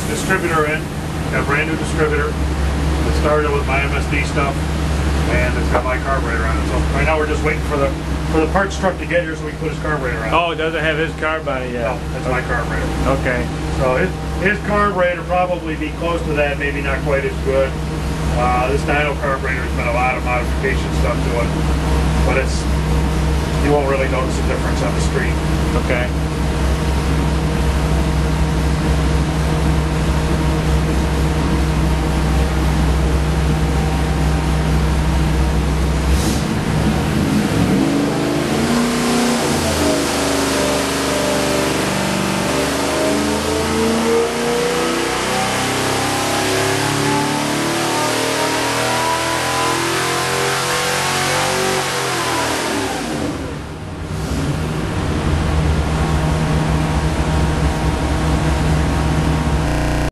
his distributor in, got a brand new distributor. that started with my MSD stuff, and it's got my carburetor on it. So right now we're just waiting for the for the parts truck to get here so we can put his carburetor on. Oh, it doesn't have his carb on it no, yet. that's my carburetor. Okay. So his, his carburetor probably be close to that, maybe not quite as good. Uh, this dyno carburetor has been a lot of modification stuff to it, but it's you won't really notice a difference on the street. Okay.